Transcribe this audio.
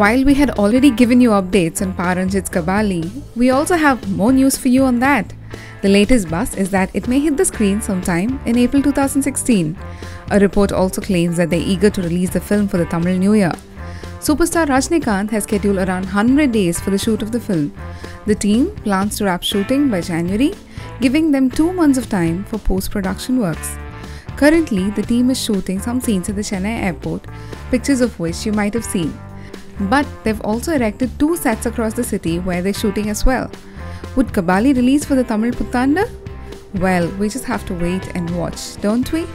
While we had already given you updates on Pa Ranjith's Kabali, we also have more news for you on that. The latest buzz is that it may hit the screen sometime in April 2016. A report also claims that they're eager to release the film for the Tamil New Year. Superstar Rajnikanth has scheduled around 100 days for the shoot of the film. The team plans to wrap shooting by January, giving them two months of time for post production works. Currently, the team is shooting some scenes at the Chennai airport, pictures of which you might have seen. But they've also erected two sets across the city where they're shooting as well. Would Kabali release for the Tamil Puthandu? Well, we just have to wait and watch, don't we?